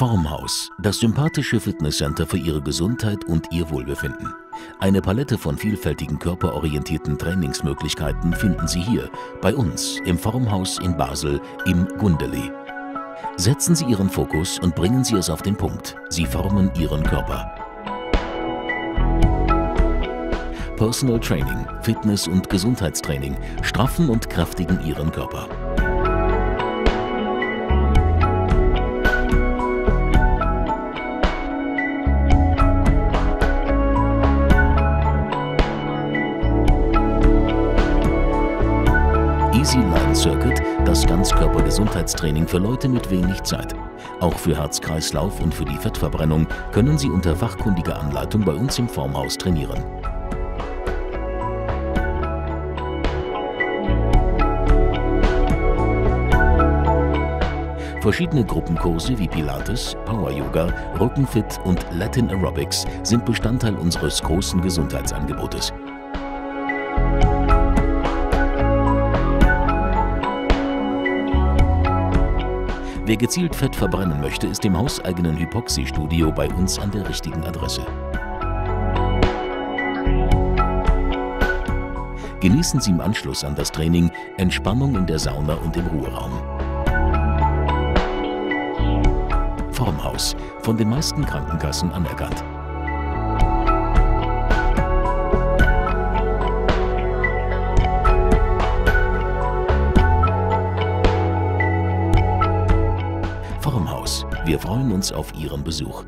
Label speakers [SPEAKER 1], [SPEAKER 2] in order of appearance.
[SPEAKER 1] Formhaus, das sympathische Fitnesscenter für Ihre Gesundheit und Ihr Wohlbefinden. Eine Palette von vielfältigen körperorientierten Trainingsmöglichkeiten finden Sie hier, bei uns, im Formhaus in Basel, im Gundeli. Setzen Sie Ihren Fokus und bringen Sie es auf den Punkt. Sie formen Ihren Körper. Personal Training, Fitness- und Gesundheitstraining straffen und kräftigen Ihren Körper. Easy Line Circuit, das Ganzkörper-Gesundheitstraining für Leute mit wenig Zeit. Auch für Herz-Kreislauf und für die Fettverbrennung können Sie unter fachkundiger Anleitung bei uns im Formhaus trainieren. Verschiedene Gruppenkurse wie Pilates, Power Yoga, Rückenfit und Latin Aerobics sind Bestandteil unseres großen Gesundheitsangebotes. Wer gezielt Fett verbrennen möchte, ist im hauseigenen Hypoxie-Studio bei uns an der richtigen Adresse. Genießen Sie im Anschluss an das Training Entspannung in der Sauna und im Ruheraum. Formhaus, von den meisten Krankenkassen anerkannt. Formhaus, wir freuen uns auf Ihren Besuch.